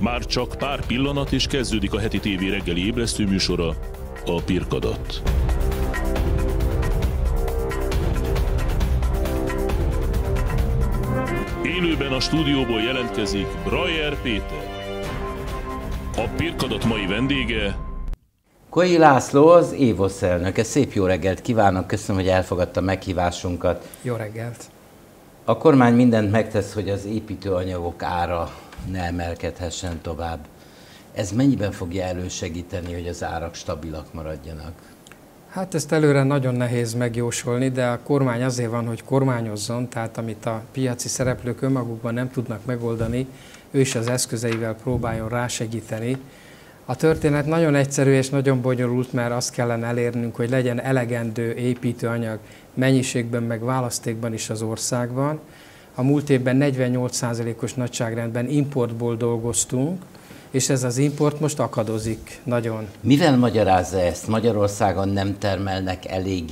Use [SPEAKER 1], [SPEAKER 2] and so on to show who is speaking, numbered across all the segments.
[SPEAKER 1] Már csak pár pillanat és kezdődik a heti tévé reggeli ébresztő műsora, a Pirkadat. Élőben a stúdióból jelentkezik Brajer Péter. A Pirkadat mai vendége
[SPEAKER 2] Koi László az Évosz elnöke. Szép jó reggelt kívánok, köszönöm, hogy elfogadta meghívásunkat.
[SPEAKER 3] Jó reggelt!
[SPEAKER 2] A kormány mindent megtesz, hogy az építőanyagok ára ne emelkedhessen tovább. Ez mennyiben fogja elősegíteni, hogy az árak stabilak maradjanak?
[SPEAKER 3] Hát ezt előre nagyon nehéz megjósolni, de a kormány azért van, hogy kormányozzon, tehát amit a piaci szereplők önmagukban nem tudnak megoldani, ő is az eszközeivel próbáljon rásegíteni. A történet nagyon egyszerű és nagyon bonyolult, mert azt kellene elérnünk, hogy legyen elegendő építőanyag mennyiségben, meg választékban is az országban. A múlt évben 48%-os nagyságrendben importból dolgoztunk, és ez az import most akadozik nagyon.
[SPEAKER 2] Mivel magyarázza ezt? Magyarországon nem termelnek elég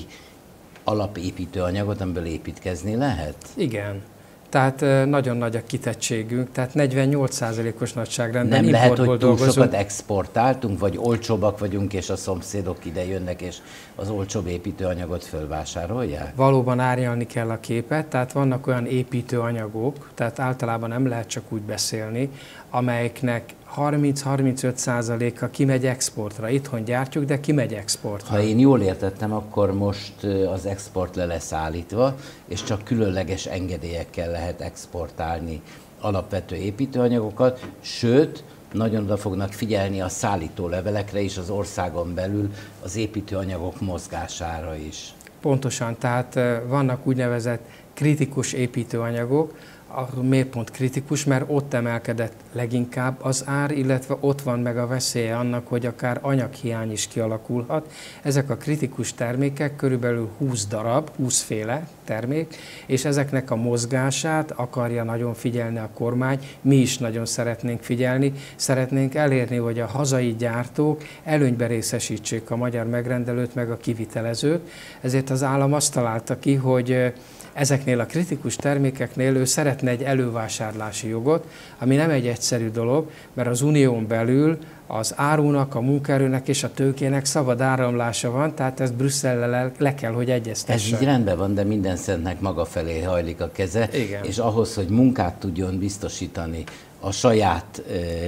[SPEAKER 2] alapépítőanyagot, amiből építkezni lehet?
[SPEAKER 3] Igen. Tehát nagyon nagy a kitettségünk, tehát 48%-os nagyságrendben
[SPEAKER 2] Nem lehet, hogy túl
[SPEAKER 3] dolgozunk.
[SPEAKER 2] sokat exportáltunk, vagy olcsóbbak vagyunk, és a szomszédok ide jönnek, és az olcsóbb építőanyagot fölvásárolják?
[SPEAKER 3] Valóban árnyalni kell a képet, tehát vannak olyan építőanyagok, tehát általában nem lehet csak úgy beszélni, amelyeknek 30-35 a kimegy exportra. Itthon gyártjuk, de kimegy exportra.
[SPEAKER 2] Ha én jól értettem, akkor most az export le lesz állítva, és csak különleges engedélyekkel lehet exportálni alapvető építőanyagokat, sőt, nagyon oda fognak figyelni a szállító levelekre is az országon belül az építőanyagok mozgására is.
[SPEAKER 3] Pontosan, tehát vannak úgynevezett kritikus építőanyagok, a miért kritikus, mert ott emelkedett leginkább az ár, illetve ott van meg a veszélye annak, hogy akár anyaghiány is kialakulhat. Ezek a kritikus termékek körülbelül 20 darab, 20 féle termék, és ezeknek a mozgását akarja nagyon figyelni a kormány, mi is nagyon szeretnénk figyelni, szeretnénk elérni, hogy a hazai gyártók előnybe részesítsék a magyar megrendelőt, meg a kivitelezőt, ezért az állam azt találta ki, hogy ezeknél a kritikus termékeknél ő szeretne egy elővásárlási jogot, ami nem egy egyszerű dolog, mert az unión belül az árunak, a munkaerőnek és a tőkének szabad áramlása van, tehát ezt Brüsszellel le kell, hogy egyeztesse.
[SPEAKER 2] Ez így rendben van, de minden szentnek maga felé hajlik a keze,
[SPEAKER 3] Igen.
[SPEAKER 2] és ahhoz, hogy munkát tudjon biztosítani a saját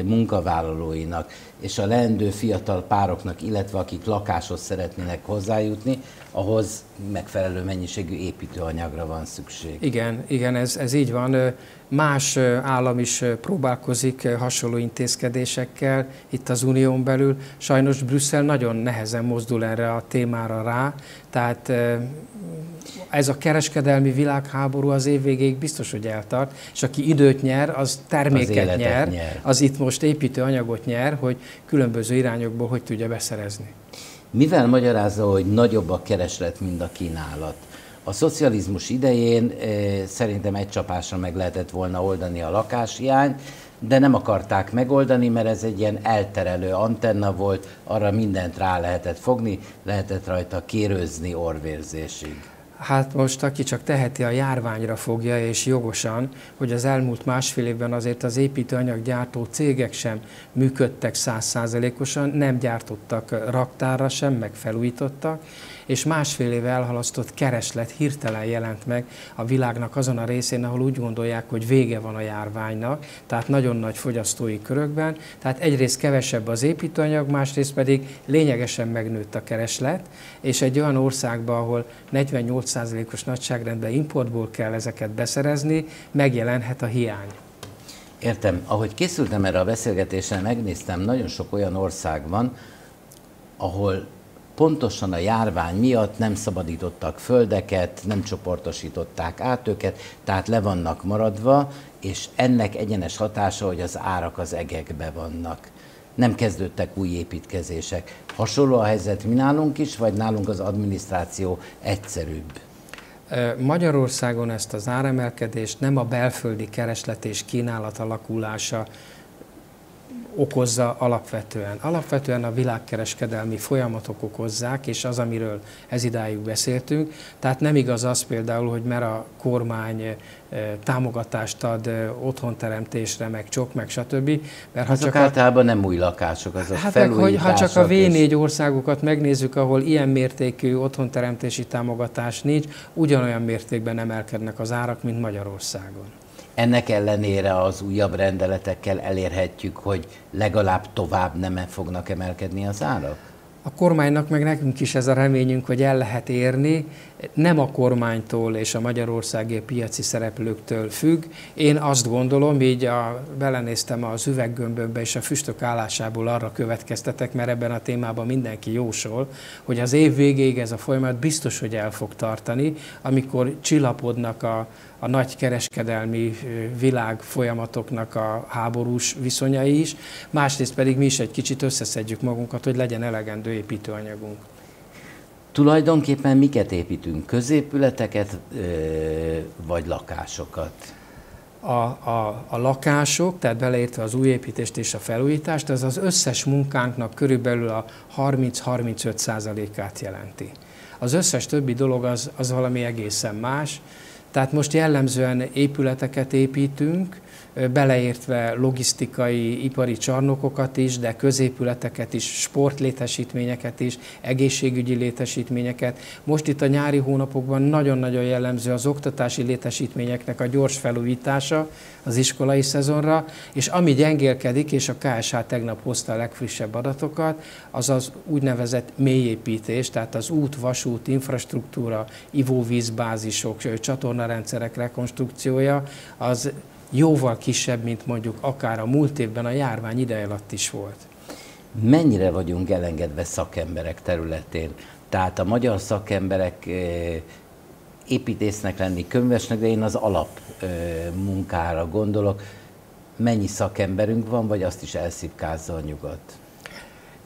[SPEAKER 2] munkavállalóinak és a leendő fiatal pároknak, illetve akik lakáshoz szeretnének hozzájutni, ahhoz megfelelő mennyiségű építőanyagra van szükség.
[SPEAKER 3] Igen, igen, ez, ez így van. Más állam is próbálkozik hasonló intézkedésekkel itt az unión belül. Sajnos Brüsszel nagyon nehezen mozdul erre a témára rá, tehát ez a kereskedelmi világháború az év végéig biztos, hogy eltart, és aki időt nyer, az terméket az nyer, nyer, az itt most építőanyagot nyer, hogy különböző irányokból hogy tudja beszerezni.
[SPEAKER 2] Mivel magyarázza, hogy nagyobb a kereslet, mint a kínálat? A szocializmus idején e, szerintem egy csapásra meg lehetett volna oldani a lakáshiányt, de nem akarták megoldani, mert ez egy ilyen elterelő antenna volt, arra mindent rá lehetett fogni, lehetett rajta kérőzni orvérzésig.
[SPEAKER 3] Hát most, aki csak teheti, a járványra fogja, és jogosan, hogy az elmúlt másfél évben azért az építőanyaggyártó cégek sem működtek százszázalékosan, nem gyártottak raktárra sem, meg felújítottak, és másfél éve elhalasztott kereslet hirtelen jelent meg a világnak azon a részén, ahol úgy gondolják, hogy vége van a járványnak, tehát nagyon nagy fogyasztói körökben, tehát egyrészt kevesebb az építőanyag, másrészt pedig lényegesen megnőtt a kereslet, és egy olyan országban, ahol 48%-os nagyságrendben importból kell ezeket beszerezni, megjelenhet a hiány.
[SPEAKER 2] Értem. Ahogy készültem erre a beszélgetésre, megnéztem, nagyon sok olyan ország van, ahol pontosan a járvány miatt nem szabadítottak földeket, nem csoportosították át őket, tehát le vannak maradva, és ennek egyenes hatása, hogy az árak az egekbe vannak. Nem kezdődtek új építkezések. Hasonló a helyzet mi nálunk is, vagy nálunk az adminisztráció egyszerűbb?
[SPEAKER 3] Magyarországon ezt az áremelkedést nem a belföldi kereslet és kínálat alakulása okozza alapvetően. Alapvetően a világkereskedelmi folyamatok okozzák, és az, amiről ez idáig beszéltünk. Tehát nem igaz az például, hogy mert a kormány támogatást ad otthonteremtésre, meg csok, meg stb.
[SPEAKER 2] Mert ha azok csak általában a, nem új lakások, azok
[SPEAKER 3] hát meg, hogy ha csak a V4 és... országokat megnézzük, ahol ilyen mértékű otthonteremtési támogatás nincs, ugyanolyan mértékben emelkednek az árak, mint Magyarországon.
[SPEAKER 2] Ennek ellenére az újabb rendeletekkel elérhetjük, hogy legalább tovább nem fognak emelkedni az árak?
[SPEAKER 3] A kormánynak meg nekünk is ez a reményünk, hogy el lehet érni, nem a kormánytól és a magyarországi piaci szereplőktől függ. Én azt gondolom, így a, belenéztem az üveggömbömbe és a füstök állásából arra következtetek, mert ebben a témában mindenki jósol, hogy az év végéig ez a folyamat biztos, hogy el fog tartani, amikor csillapodnak a, a nagy kereskedelmi világ folyamatoknak a háborús viszonyai is, másrészt pedig mi is egy kicsit összeszedjük magunkat, hogy legyen elegendő építőanyagunk.
[SPEAKER 2] Tulajdonképpen miket építünk? Középületeket vagy lakásokat?
[SPEAKER 3] A, a, a lakások, tehát beleértve az újépítést és a felújítást, az az összes munkánknak körülbelül a 30-35 százalékát jelenti. Az összes többi dolog az, az valami egészen más. Tehát most jellemzően épületeket építünk, beleértve logisztikai, ipari csarnokokat is, de középületeket is, sportlétesítményeket is, egészségügyi létesítményeket. Most itt a nyári hónapokban nagyon-nagyon jellemző az oktatási létesítményeknek a gyors felújítása az iskolai szezonra, és ami gyengélkedik, és a KSH tegnap hozta a legfrissebb adatokat, az az úgynevezett mélyépítés, tehát az út, vasút, infrastruktúra, ivóvízbázisok, csatornarendszerek rekonstrukciója, az jóval kisebb, mint mondjuk akár a múlt évben a járvány ideje alatt is volt.
[SPEAKER 2] Mennyire vagyunk elengedve szakemberek területén? Tehát a magyar szakemberek eh, építésznek lenni, könyvesnek, de én az alap eh, munkára gondolok. Mennyi szakemberünk van, vagy azt is elszipkázza a nyugat?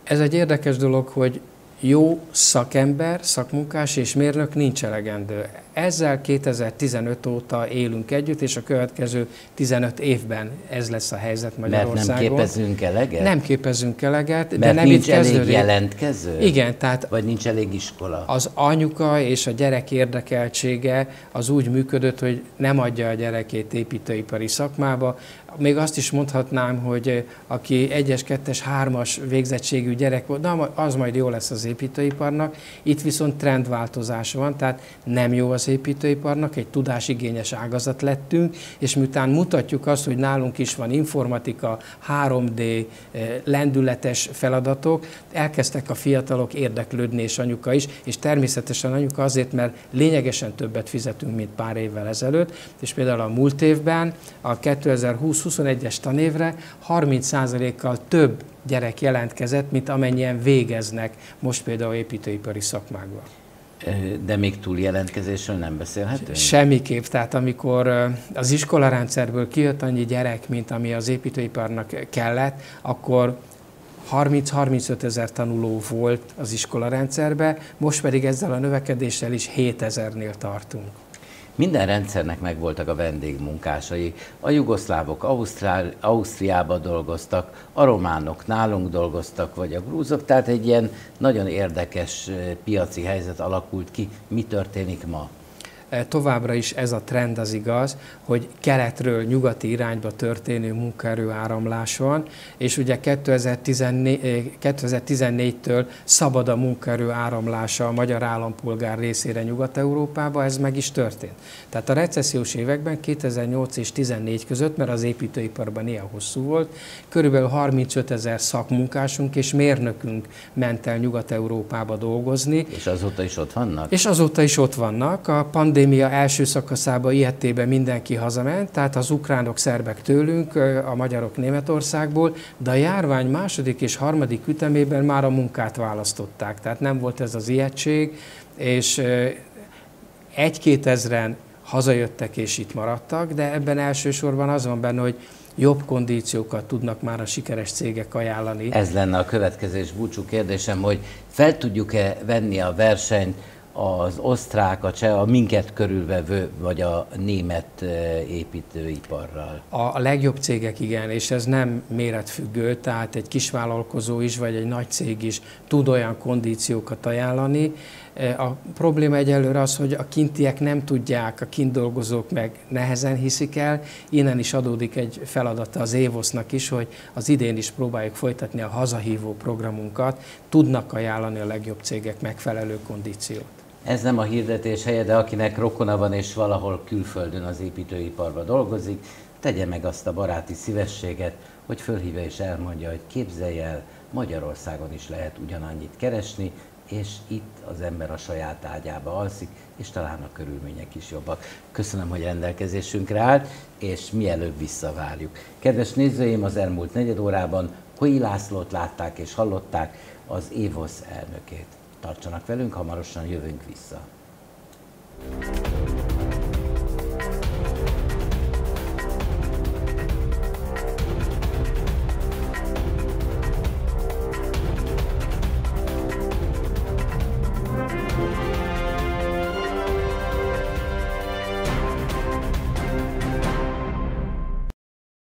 [SPEAKER 3] Ez egy érdekes dolog, hogy jó szakember, szakmunkás és mérnök nincs elegendő. Ezzel 2015 óta élünk együtt, és a következő 15 évben ez lesz a helyzet Magyarországon.
[SPEAKER 2] Mert nem képezünk eleget?
[SPEAKER 3] Nem képezünk eleget,
[SPEAKER 2] Mert de nem nincs itt elég elég jelentkező?
[SPEAKER 3] Igen, tehát...
[SPEAKER 2] Vagy nincs elég iskola?
[SPEAKER 3] Az anyuka és a gyerek érdekeltsége az úgy működött, hogy nem adja a gyerekét építőipari szakmába, még azt is mondhatnám, hogy aki egyes, kettes, hármas végzettségű gyerek volt, na, az majd jó lesz az építőiparnak. Itt viszont trendváltozás van, tehát nem jó az építőiparnak, egy tudásigényes ágazat lettünk, és miután mutatjuk azt, hogy nálunk is van informatika, 3D, eh, lendületes feladatok, elkezdtek a fiatalok érdeklődni, és anyuka is, és természetesen anyuka azért, mert lényegesen többet fizetünk, mint pár évvel ezelőtt, és például a múlt évben, a 2020 2021-es tanévre 30%-kal több gyerek jelentkezett, mint amennyien végeznek most például építőipari szakmákban.
[SPEAKER 2] De még túl jelentkezésről nem beszélhetünk?
[SPEAKER 3] Semmiképp. Tehát amikor az iskolarendszerből kijött annyi gyerek, mint ami az építőiparnak kellett, akkor 30-35 ezer tanuló volt az iskolarendszerbe, most pedig ezzel a növekedéssel is 7 ezernél tartunk.
[SPEAKER 2] Minden rendszernek megvoltak a vendégmunkásai. A jugoszlávok Ausztrál, Ausztriába dolgoztak, a románok nálunk dolgoztak, vagy a grúzok, tehát egy ilyen nagyon érdekes eh, piaci helyzet alakult ki. Mi történik ma?
[SPEAKER 3] Eh, továbbra is ez a trend az igaz, hogy keletről nyugati irányba történő munkaerő áramlás van, és ugye 2014, től szabad a munkaerő áramlása a magyar állampolgár részére Nyugat-Európába, ez meg is történt. Tehát a recessziós években 2008 és 2014 között, mert az építőiparban ilyen hosszú volt, körülbelül 35 ezer szakmunkásunk és mérnökünk ment el Nyugat-Európába dolgozni.
[SPEAKER 2] És azóta is ott vannak?
[SPEAKER 3] És azóta is ott vannak. A pandémia pandémia első szakaszában ilyetében mindenki hazament, tehát az ukránok, szerbek tőlünk, a magyarok Németországból, de a járvány második és harmadik ütemében már a munkát választották. Tehát nem volt ez az ijegység, és egy-két ezren hazajöttek és itt maradtak, de ebben elsősorban az van benne, hogy jobb kondíciókat tudnak már a sikeres cégek ajánlani.
[SPEAKER 2] Ez lenne a következő és búcsú kérdésem, hogy fel tudjuk-e venni a versenyt az osztrák, a cseh, a minket körülvevő, vagy a német építőiparral?
[SPEAKER 3] A, legjobb cégek igen, és ez nem méretfüggő, tehát egy kisvállalkozó is, vagy egy nagy cég is tud olyan kondíciókat ajánlani. A probléma egyelőre az, hogy a kintiek nem tudják, a kint dolgozók meg nehezen hiszik el. Innen is adódik egy feladata az Évosznak is, hogy az idén is próbáljuk folytatni a hazahívó programunkat. Tudnak ajánlani a legjobb cégek megfelelő kondíciót.
[SPEAKER 2] Ez nem a hirdetés helye, de akinek rokona van és valahol külföldön az építőiparban dolgozik, tegye meg azt a baráti szívességet, hogy fölhívja és elmondja, hogy képzelj el, Magyarországon is lehet ugyanannyit keresni, és itt az ember a saját ágyába alszik, és talán a körülmények is jobbak. Köszönöm, hogy rendelkezésünkre állt, és mielőbb visszavárjuk. Kedves nézőim, az elmúlt negyed órában Koi Lászlót látták és hallották, az Évosz elnökét. Tartsanak velünk, hamarosan jövünk vissza.